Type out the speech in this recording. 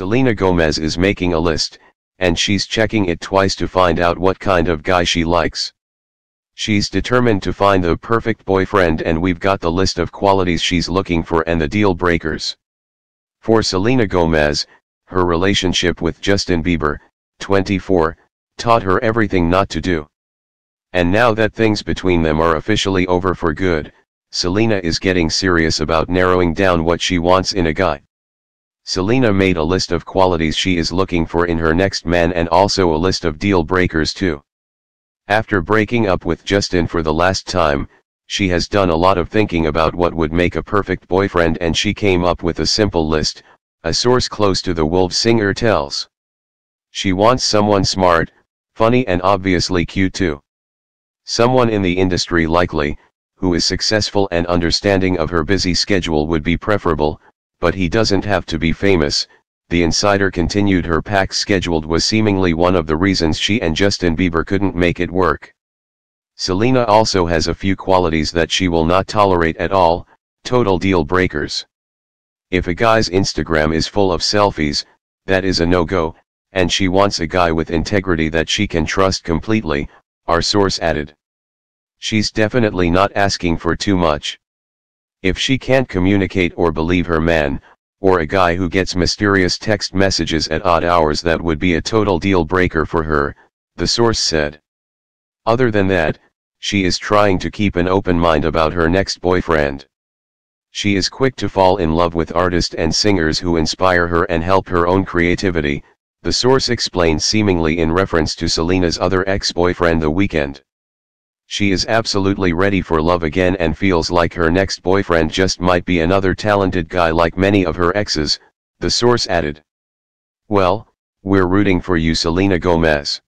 Selena Gomez is making a list, and she's checking it twice to find out what kind of guy she likes. She's determined to find the perfect boyfriend and we've got the list of qualities she's looking for and the deal breakers. For Selena Gomez, her relationship with Justin Bieber, 24, taught her everything not to do. And now that things between them are officially over for good, Selena is getting serious about narrowing down what she wants in a guy. Selena made a list of qualities she is looking for in her next man and also a list of deal breakers too. After breaking up with Justin for the last time, she has done a lot of thinking about what would make a perfect boyfriend and she came up with a simple list, a source close to the Wolf singer tells. She wants someone smart, funny and obviously cute too. Someone in the industry likely, who is successful and understanding of her busy schedule would be preferable, but he doesn't have to be famous, the insider continued her pack scheduled was seemingly one of the reasons she and Justin Bieber couldn't make it work. Selena also has a few qualities that she will not tolerate at all, total deal breakers. If a guy's Instagram is full of selfies, that is a no-go, and she wants a guy with integrity that she can trust completely, our source added. She's definitely not asking for too much. If she can't communicate or believe her man, or a guy who gets mysterious text messages at odd hours that would be a total deal breaker for her, the source said. Other than that, she is trying to keep an open mind about her next boyfriend. She is quick to fall in love with artists and singers who inspire her and help her own creativity, the source explained seemingly in reference to Selena's other ex-boyfriend The Weeknd. She is absolutely ready for love again and feels like her next boyfriend just might be another talented guy like many of her exes, the source added. Well, we're rooting for you Selena Gomez.